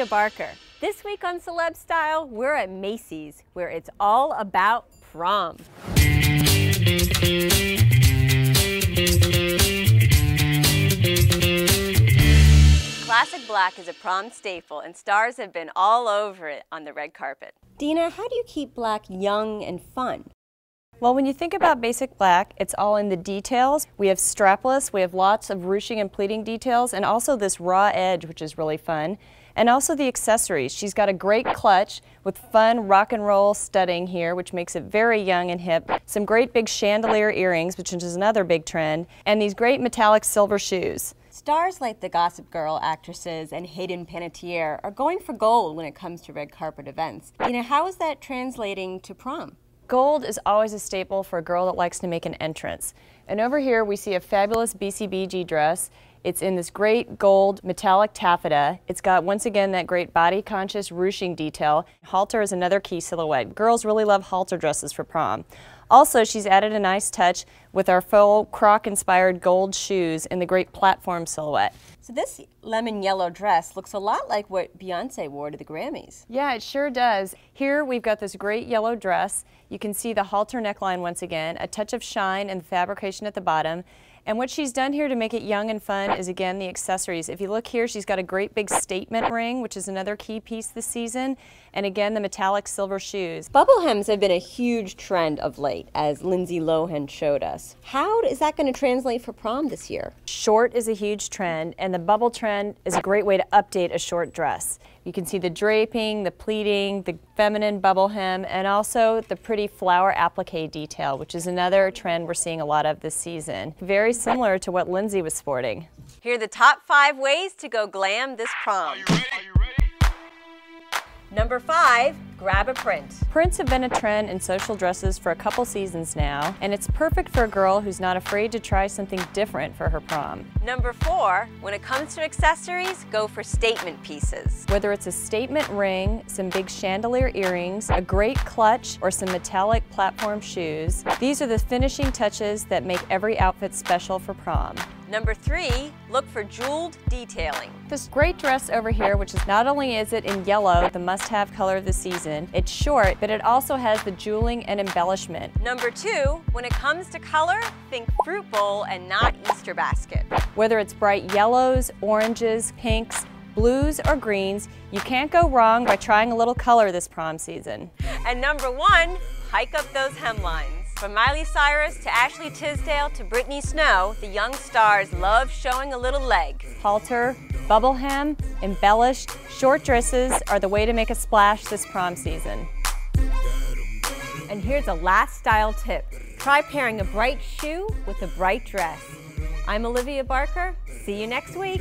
Olivia Barker. This week on Celeb Style, we're at Macy's, where it's all about prom. Classic black is a prom staple, and stars have been all over it on the red carpet. Dina, how do you keep black young and fun? Well, when you think about basic black, it's all in the details. We have strapless, we have lots of ruching and pleating details, and also this raw edge, which is really fun. And also the accessories. She's got a great clutch with fun rock and roll studding here, which makes it very young and hip. Some great big chandelier earrings, which is another big trend, and these great metallic silver shoes. Stars like the Gossip Girl actresses and Hayden Panettiere are going for gold when it comes to red carpet events. You know, how is that translating to prom? Gold is always a staple for a girl that likes to make an entrance. And over here we see a fabulous BCBG dress. It's in this great gold metallic taffeta. It's got, once again, that great body-conscious ruching detail. Halter is another key silhouette. Girls really love halter dresses for prom. Also, she's added a nice touch with our faux croc-inspired gold shoes in the great platform silhouette. So this lemon yellow dress looks a lot like what Beyonce wore to the Grammys. Yeah, it sure does. Here we've got this great yellow dress. You can see the halter neckline once again, a touch of shine and fabrication at the bottom. And what she's done here to make it young and fun is again the accessories. If you look here, she's got a great big statement ring, which is another key piece this season. And again, the metallic silver shoes. Bubble hems have been a huge trend of late, as Lindsay Lohan showed us. How is that going to translate for prom this year? Short is a huge trend, and the bubble trend is a great way to update a short dress. You can see the draping, the pleating, the feminine bubble hem, and also the pretty flower applique detail, which is another trend we're seeing a lot of this season. Very similar to what Lindsay was sporting. Here are the top five ways to go glam this prom. Number five, grab a print. Prints have been a trend in social dresses for a couple seasons now, and it's perfect for a girl who's not afraid to try something different for her prom. Number four, when it comes to accessories, go for statement pieces. Whether it's a statement ring, some big chandelier earrings, a great clutch, or some metallic platform shoes, these are the finishing touches that make every outfit special for prom. Number three, look for jeweled detailing. This great dress over here, which is not only is it in yellow, the must-have color of the season, it's short, but it also has the jeweling and embellishment. Number two, when it comes to color, think fruit bowl and not Easter basket. Whether it's bright yellows, oranges, pinks, blues, or greens, you can't go wrong by trying a little color this prom season. And number one, hike up those hemlines. From Miley Cyrus to Ashley Tisdale to Brittany Snow, the young stars love showing a little leg. Halter, bubble hem, embellished, short dresses are the way to make a splash this prom season. And here's a last style tip. Try pairing a bright shoe with a bright dress. I'm Olivia Barker. See you next week.